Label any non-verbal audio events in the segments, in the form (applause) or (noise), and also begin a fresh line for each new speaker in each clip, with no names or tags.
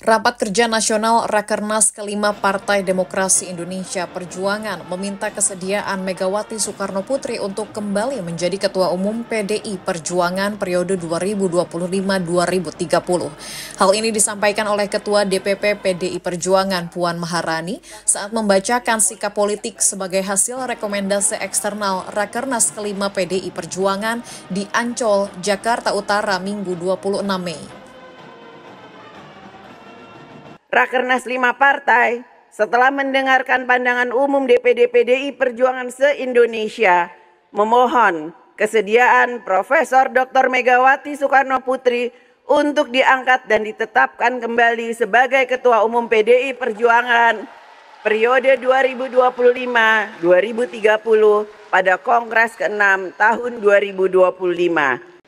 Rapat Kerja Nasional Rakernas kelima Partai Demokrasi Indonesia Perjuangan meminta kesediaan Megawati Soekarno Putri untuk kembali menjadi Ketua Umum PDI Perjuangan periode 2025-2030. Hal ini disampaikan oleh Ketua DPP PDI Perjuangan Puan Maharani saat membacakan sikap politik sebagai hasil rekomendasi eksternal Rakernas kelima PDI Perjuangan di Ancol, Jakarta Utara Minggu 26 Mei.
Rakernas lima partai setelah mendengarkan pandangan umum DPD PDI Perjuangan se-Indonesia memohon kesediaan Profesor Dr. Megawati Soekarno Putri untuk diangkat dan ditetapkan kembali sebagai Ketua Umum PDI Perjuangan periode 2025-2030 pada Kongres ke-6 tahun 2025.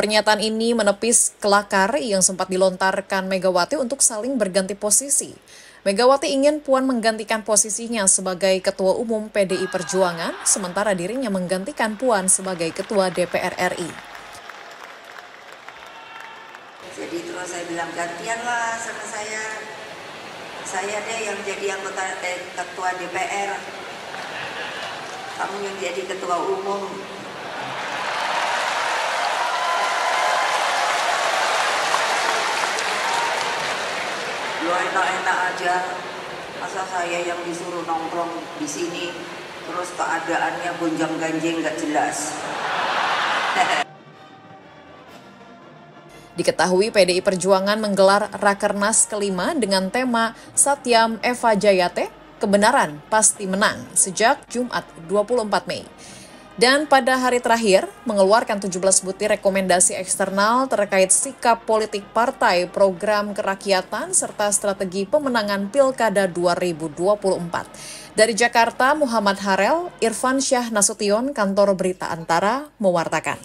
Pernyataan ini menepis kelakar yang sempat dilontarkan Megawati untuk saling berganti posisi. Megawati ingin Puan menggantikan posisinya sebagai Ketua Umum PDI Perjuangan, sementara dirinya menggantikan Puan sebagai Ketua DPR RI.
Jadi terus saya bilang gantianlah sama saya. Saya deh yang jadi anggota eh, ketua DPR. Kamu yang jadi ketua umum. Enak-enak aja. Masa saya yang disuruh nongkrong di sini terus keadaannya gonjang ganjing nggak jelas. (laughs)
Diketahui PDI Perjuangan menggelar Rakernas kelima dengan tema Satyam Eva Jayate, kebenaran pasti menang sejak Jumat 24 Mei. Dan pada hari terakhir, mengeluarkan 17 butir rekomendasi eksternal terkait sikap politik partai, program kerakyatan, serta strategi pemenangan Pilkada 2024. Dari Jakarta, Muhammad Harel, Irfan Syah Nasution, Kantor Berita Antara, mewartakan.